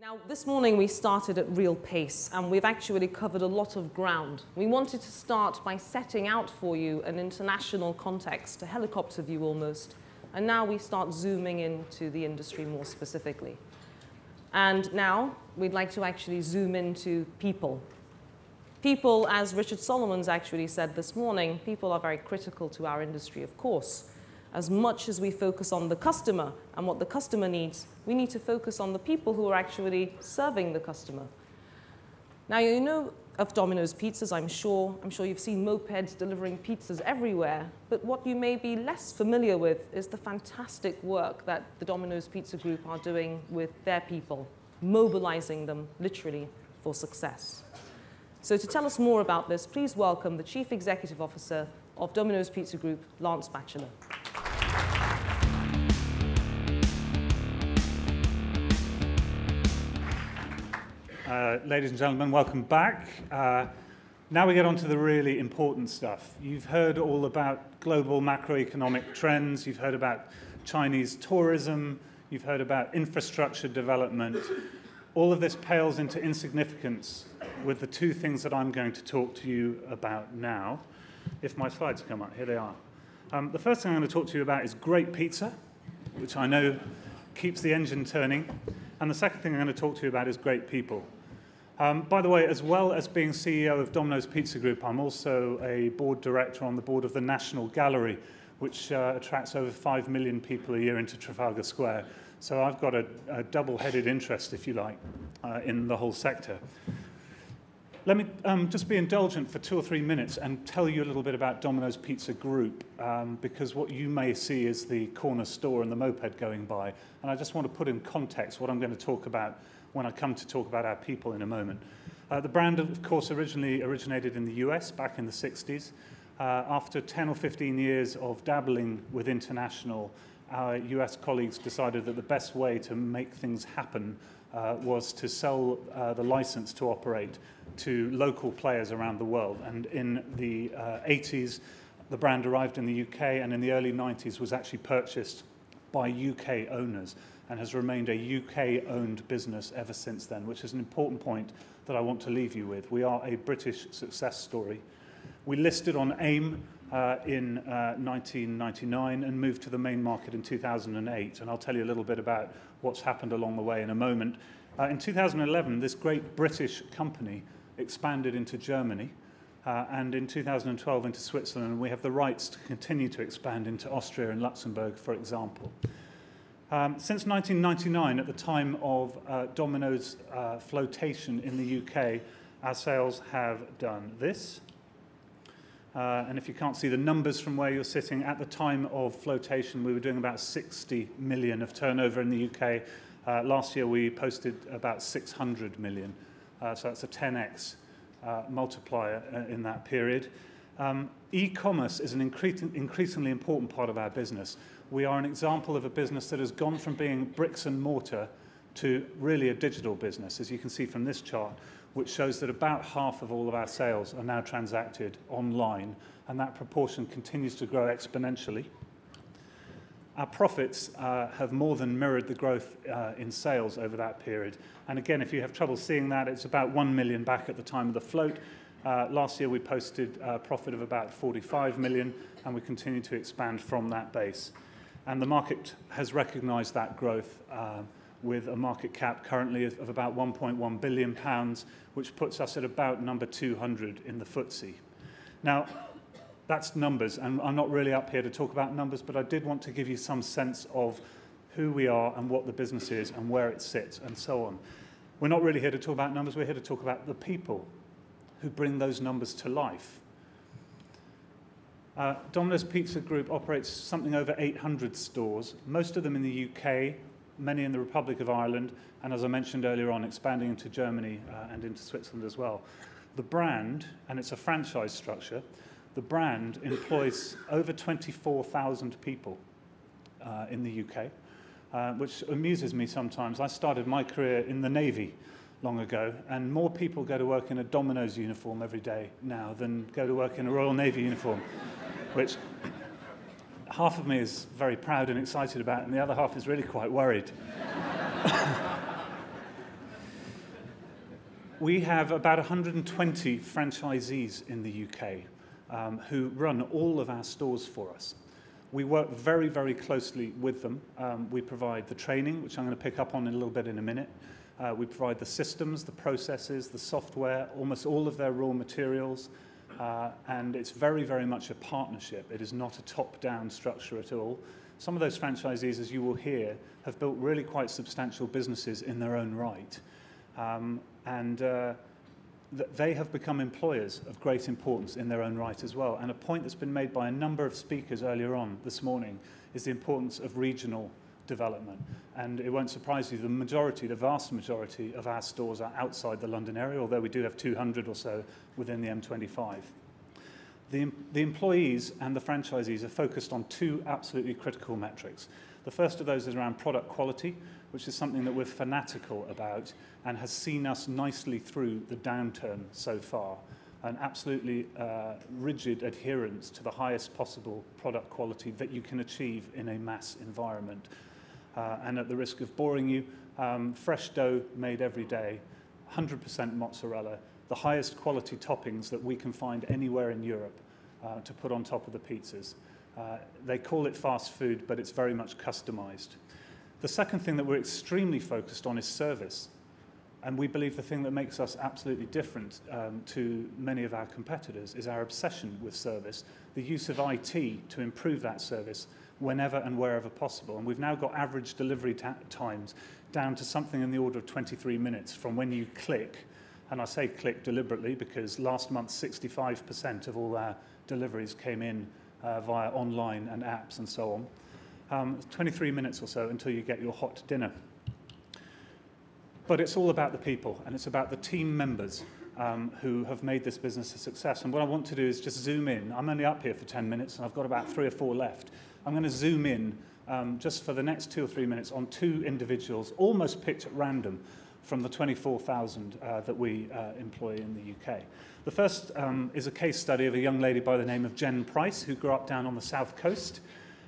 Now, this morning we started at real pace and we've actually covered a lot of ground. We wanted to start by setting out for you an international context, a helicopter view almost, and now we start zooming into the industry more specifically. And now we'd like to actually zoom into people. People, as Richard Solomons actually said this morning, people are very critical to our industry, of course as much as we focus on the customer and what the customer needs, we need to focus on the people who are actually serving the customer. Now, you know of Domino's pizzas, I'm sure. I'm sure you've seen mopeds delivering pizzas everywhere. But what you may be less familiar with is the fantastic work that the Domino's Pizza Group are doing with their people, mobilizing them literally for success. So to tell us more about this, please welcome the Chief Executive Officer of Domino's Pizza Group, Lance Batchelor. Uh, ladies and gentlemen, welcome back. Uh, now we get on to the really important stuff. You've heard all about global macroeconomic trends, you've heard about Chinese tourism, you've heard about infrastructure development. All of this pales into insignificance with the two things that I'm going to talk to you about now. If my slides come up, here they are. Um, the first thing I'm going to talk to you about is great pizza, which I know keeps the engine turning. And the second thing I'm going to talk to you about is great people. Um, by the way, as well as being CEO of Domino's Pizza Group, I'm also a board director on the board of the National Gallery, which uh, attracts over 5 million people a year into Trafalgar Square. So I've got a, a double-headed interest, if you like, uh, in the whole sector. Let me um, just be indulgent for two or three minutes and tell you a little bit about Domino's Pizza Group, um, because what you may see is the corner store and the moped going by. And I just want to put in context what I'm going to talk about when I come to talk about our people in a moment. Uh, the brand, of course, originally originated in the US back in the 60s. Uh, after 10 or 15 years of dabbling with international, our US colleagues decided that the best way to make things happen uh, was to sell uh, the license to operate to local players around the world. And in the uh, 80s, the brand arrived in the UK and in the early 90s was actually purchased by UK owners and has remained a UK-owned business ever since then, which is an important point that I want to leave you with. We are a British success story. We listed on AIM uh, in uh, 1999 and moved to the main market in 2008, and I'll tell you a little bit about what's happened along the way in a moment. Uh, in 2011, this great British company expanded into Germany, uh, and in 2012 into Switzerland. We have the rights to continue to expand into Austria and Luxembourg, for example. Um, since 1999, at the time of uh, Domino's uh, flotation in the UK, our sales have done this. Uh, and if you can't see the numbers from where you're sitting, at the time of flotation, we were doing about 60 million of turnover in the UK. Uh, last year, we posted about 600 million. Uh, so that's a 10x uh, multiplier uh, in that period. Um, e-commerce is an incre increasingly important part of our business we are an example of a business that has gone from being bricks and mortar to really a digital business, as you can see from this chart, which shows that about half of all of our sales are now transacted online, and that proportion continues to grow exponentially. Our profits uh, have more than mirrored the growth uh, in sales over that period. And again, if you have trouble seeing that, it's about 1 million back at the time of the float. Uh, last year, we posted a profit of about 45 million, and we continue to expand from that base. And the market has recognized that growth uh, with a market cap currently of about 1.1 billion pounds, which puts us at about number 200 in the FTSE. Now, that's numbers, and I'm not really up here to talk about numbers, but I did want to give you some sense of who we are and what the business is and where it sits and so on. We're not really here to talk about numbers, we're here to talk about the people who bring those numbers to life. Uh, Domino's Pizza Group operates something over 800 stores, most of them in the UK, many in the Republic of Ireland, and as I mentioned earlier on, expanding into Germany uh, and into Switzerland as well. The brand, and it's a franchise structure, the brand employs over 24,000 people uh, in the UK, uh, which amuses me sometimes. I started my career in the Navy long ago, and more people go to work in a Domino's uniform every day now than go to work in a Royal Navy uniform which half of me is very proud and excited about, and the other half is really quite worried. We have about 120 franchisees in the UK um, who run all of our stores for us. We work very, very closely with them. Um, we provide the training, which I'm going to pick up on in a little bit in a minute. Uh, we provide the systems, the processes, the software, almost all of their raw materials, uh, and it's very, very much a partnership. It is not a top-down structure at all. Some of those franchisees, as you will hear, have built really quite substantial businesses in their own right. Um, and uh, th they have become employers of great importance in their own right as well. And a point that's been made by a number of speakers earlier on this morning is the importance of regional development. And it won't surprise you, the majority, the vast majority of our stores are outside the London area, although we do have 200 or so within the M25. The, the employees and the franchisees are focused on two absolutely critical metrics. The first of those is around product quality, which is something that we're fanatical about and has seen us nicely through the downturn so far. An absolutely uh, rigid adherence to the highest possible product quality that you can achieve in a mass environment. Uh, and at the risk of boring you, um, fresh dough made every day, 100% mozzarella, the highest quality toppings that we can find anywhere in Europe uh, to put on top of the pizzas. Uh, they call it fast food, but it's very much customized. The second thing that we're extremely focused on is service. And we believe the thing that makes us absolutely different um, to many of our competitors is our obsession with service, the use of IT to improve that service whenever and wherever possible. And we've now got average delivery times down to something in the order of 23 minutes from when you click and I say click deliberately because last month 65% of all our deliveries came in uh, via online and apps and so on. Um, 23 minutes or so until you get your hot dinner. But it's all about the people and it's about the team members um, who have made this business a success. And what I want to do is just zoom in. I'm only up here for 10 minutes and I've got about three or four left. I'm going to zoom in um, just for the next two or three minutes on two individuals, almost picked at random, from the 24,000 uh, that we uh, employ in the UK. The first um, is a case study of a young lady by the name of Jen Price, who grew up down on the south coast.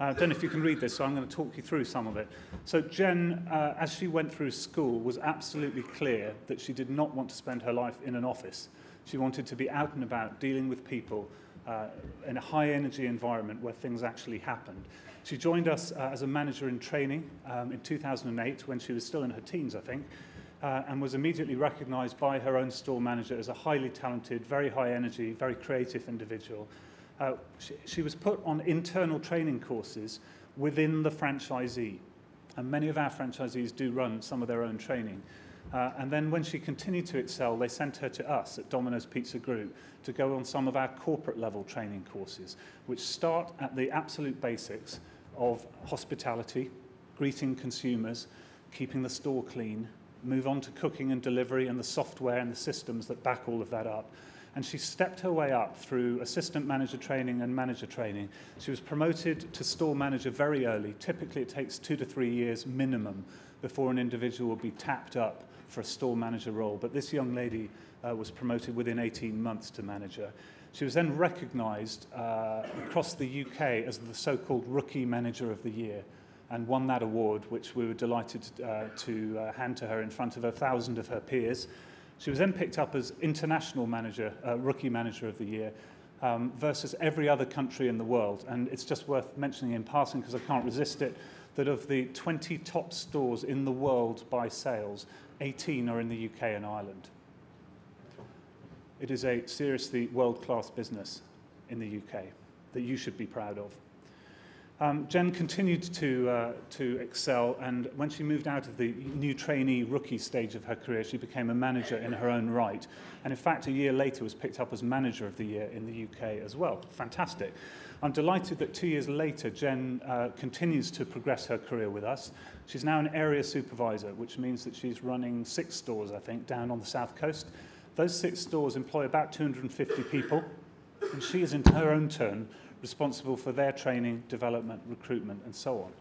Uh, I don't know if you can read this, so I'm going to talk you through some of it. So Jen, uh, as she went through school, was absolutely clear that she did not want to spend her life in an office. She wanted to be out and about, dealing with people uh, in a high-energy environment where things actually happened. She joined us uh, as a manager in training um, in 2008 when she was still in her teens, I think, uh, and was immediately recognized by her own store manager as a highly talented, very high energy, very creative individual. Uh, she, she was put on internal training courses within the franchisee. And many of our franchisees do run some of their own training. Uh, and then when she continued to excel, they sent her to us at Domino's Pizza Group to go on some of our corporate level training courses, which start at the absolute basics of hospitality, greeting consumers, keeping the store clean, move on to cooking and delivery and the software and the systems that back all of that up. And she stepped her way up through assistant manager training and manager training. She was promoted to store manager very early. Typically, it takes two to three years minimum before an individual will be tapped up for a store manager role. But this young lady uh, was promoted within 18 months to manager. She was then recognized uh, across the UK as the so-called Rookie Manager of the Year and won that award, which we were delighted uh, to uh, hand to her in front of a thousand of her peers. She was then picked up as International Manager, uh, Rookie Manager of the Year, um, versus every other country in the world. And it's just worth mentioning in passing, because I can't resist it, that of the 20 top stores in the world by sales, 18 are in the UK and Ireland. It is a seriously world-class business in the UK that you should be proud of. Um, Jen continued to, uh, to excel, and when she moved out of the new trainee rookie stage of her career, she became a manager in her own right. And in fact, a year later was picked up as manager of the year in the UK as well. Fantastic. I'm delighted that two years later, Jen uh, continues to progress her career with us. She's now an area supervisor, which means that she's running six stores, I think, down on the south coast. Those six stores employ about 250 people, and she is in her own turn responsible for their training, development, recruitment, and so on.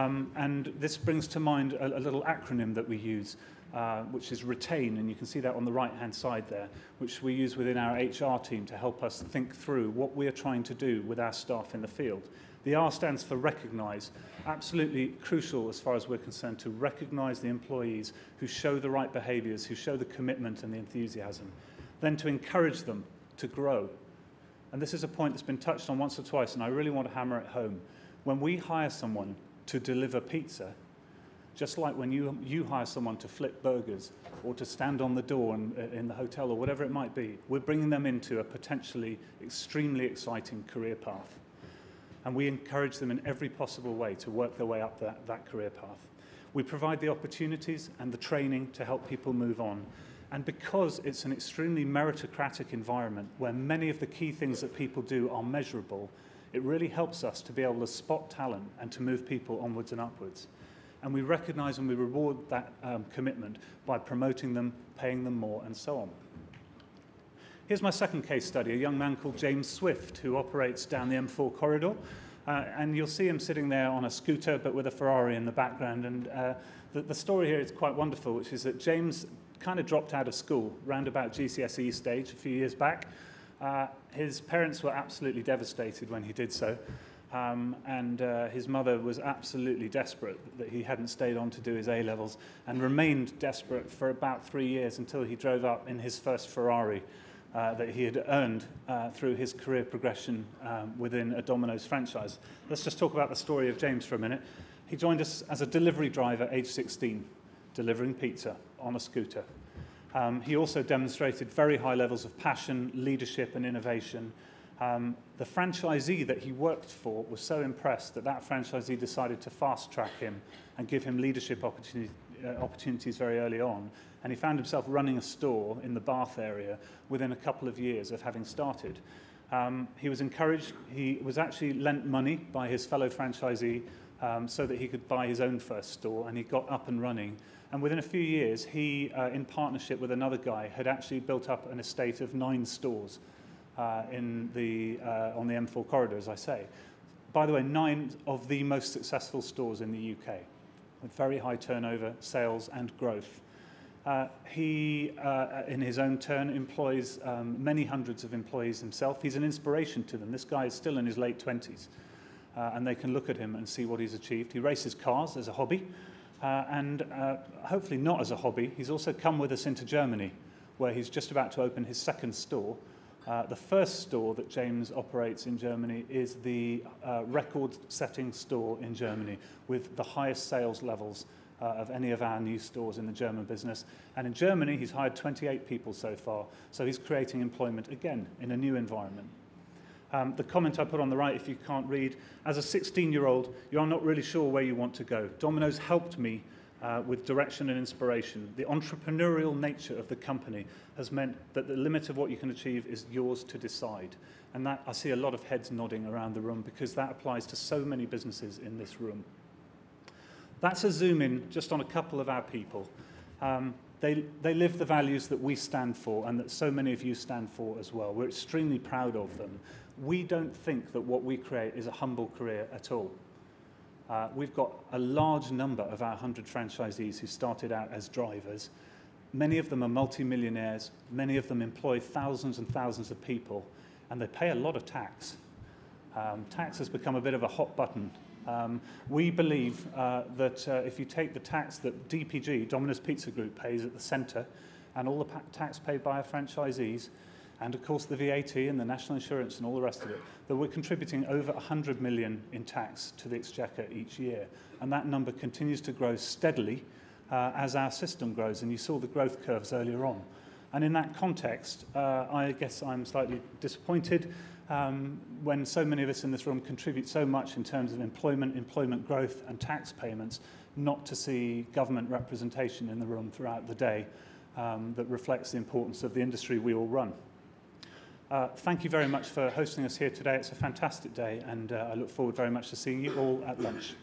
Um, and this brings to mind a, a little acronym that we use, uh, which is RETAIN, and you can see that on the right-hand side there, which we use within our HR team to help us think through what we are trying to do with our staff in the field. The R stands for recognise. Absolutely crucial as far as we're concerned to recognise the employees who show the right behaviours, who show the commitment and the enthusiasm. Then to encourage them to grow. And this is a point that's been touched on once or twice, and I really want to hammer it home. When we hire someone to deliver pizza, just like when you, you hire someone to flip burgers or to stand on the door in, in the hotel or whatever it might be, we're bringing them into a potentially extremely exciting career path. And we encourage them in every possible way to work their way up that, that career path. We provide the opportunities and the training to help people move on. And because it's an extremely meritocratic environment where many of the key things that people do are measurable, it really helps us to be able to spot talent and to move people onwards and upwards. And we recognize and we reward that um, commitment by promoting them, paying them more, and so on. Here's my second case study, a young man called James Swift, who operates down the M4 corridor. Uh, and you'll see him sitting there on a scooter, but with a Ferrari in the background. And uh, the, the story here is quite wonderful, which is that James kind of dropped out of school round about GCSE stage a few years back. Uh, his parents were absolutely devastated when he did so. Um, and uh, his mother was absolutely desperate that he hadn't stayed on to do his A levels and remained desperate for about three years until he drove up in his first Ferrari uh, that he had earned uh, through his career progression um, within a Domino's franchise. Let's just talk about the story of James for a minute. He joined us as a delivery driver, age 16, delivering pizza on a scooter. Um, he also demonstrated very high levels of passion, leadership, and innovation. Um, the franchisee that he worked for was so impressed that that franchisee decided to fast track him and give him leadership opportunity, uh, opportunities very early on and he found himself running a store in the Bath area within a couple of years of having started. Um, he was encouraged, he was actually lent money by his fellow franchisee um, so that he could buy his own first store, and he got up and running. And within a few years, he, uh, in partnership with another guy, had actually built up an estate of nine stores uh, in the, uh, on the M4 corridor, as I say. By the way, nine of the most successful stores in the UK, with very high turnover, sales, and growth. Uh, he, uh, in his own turn, employs um, many hundreds of employees himself. He's an inspiration to them. This guy is still in his late 20s, uh, and they can look at him and see what he's achieved. He races cars as a hobby, uh, and uh, hopefully not as a hobby. He's also come with us into Germany, where he's just about to open his second store. Uh, the first store that James operates in Germany is the record-setting store in Germany with the highest sales levels uh, of any of our new stores in the German business. And in Germany, he's hired 28 people so far. So he's creating employment again in a new environment. Um, the comment I put on the right, if you can't read, as a 16-year-old, you are not really sure where you want to go. Domino's helped me uh, with direction and inspiration. The entrepreneurial nature of the company has meant that the limit of what you can achieve is yours to decide. And that I see a lot of heads nodding around the room because that applies to so many businesses in this room. That's a zoom in just on a couple of our people. Um, they, they live the values that we stand for and that so many of you stand for as well. We're extremely proud of them. We don't think that what we create is a humble career at all. Uh, we've got a large number of our 100 franchisees who started out as drivers. Many of them are multimillionaires. Many of them employ thousands and thousands of people, and they pay a lot of tax. Um, tax has become a bit of a hot button Um, we believe uh, that uh, if you take the tax that DPG, Domino's Pizza Group, pays at the centre, and all the tax paid by our franchisees, and of course the VAT and the national insurance and all the rest of it, that we're contributing over 100 million in tax to the Exchequer each year. And that number continues to grow steadily uh, as our system grows, and you saw the growth curves earlier on. And in that context, uh, I guess I'm slightly disappointed um, when so many of us in this room contribute so much in terms of employment, employment growth and tax payments, not to see government representation in the room throughout the day um, that reflects the importance of the industry we all run. Uh, thank you very much for hosting us here today. It's a fantastic day and uh, I look forward very much to seeing you all at lunch.